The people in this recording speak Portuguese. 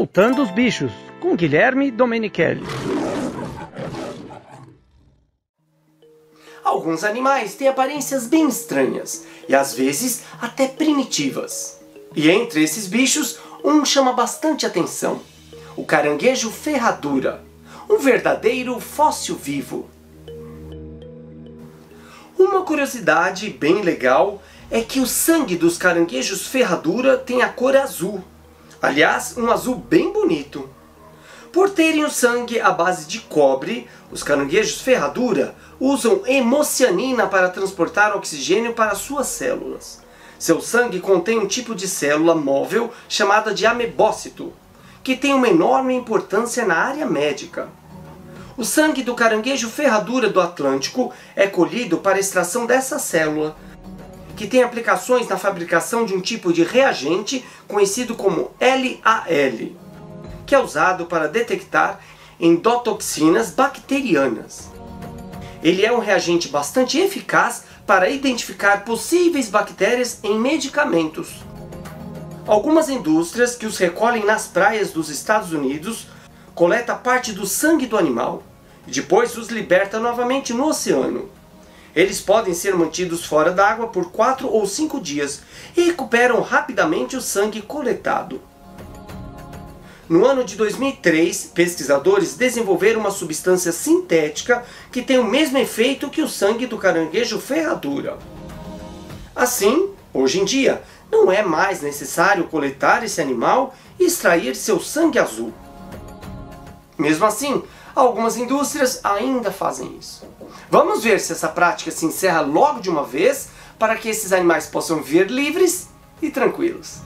Soltando os Bichos, com Guilherme Domenichelli. Alguns animais têm aparências bem estranhas e às vezes até primitivas. E entre esses bichos, um chama bastante atenção: o caranguejo ferradura, um verdadeiro fóssil vivo. Uma curiosidade bem legal é que o sangue dos caranguejos ferradura tem a cor azul. Aliás, um azul bem bonito. Por terem o sangue à base de cobre, os caranguejos ferradura usam hemocianina para transportar oxigênio para suas células. Seu sangue contém um tipo de célula móvel chamada de amebócito, que tem uma enorme importância na área médica. O sangue do caranguejo ferradura do Atlântico é colhido para extração dessa célula, que tem aplicações na fabricação de um tipo de reagente conhecido como LAL, que é usado para detectar endotoxinas bacterianas. Ele é um reagente bastante eficaz para identificar possíveis bactérias em medicamentos. Algumas indústrias que os recolhem nas praias dos Estados Unidos coleta parte do sangue do animal e depois os liberta novamente no oceano. Eles podem ser mantidos fora d'água por 4 ou 5 dias e recuperam rapidamente o sangue coletado. No ano de 2003, pesquisadores desenvolveram uma substância sintética que tem o mesmo efeito que o sangue do caranguejo ferradura. Assim, hoje em dia, não é mais necessário coletar esse animal e extrair seu sangue azul. Mesmo assim, algumas indústrias ainda fazem isso. Vamos ver se essa prática se encerra logo de uma vez para que esses animais possam viver livres e tranquilos.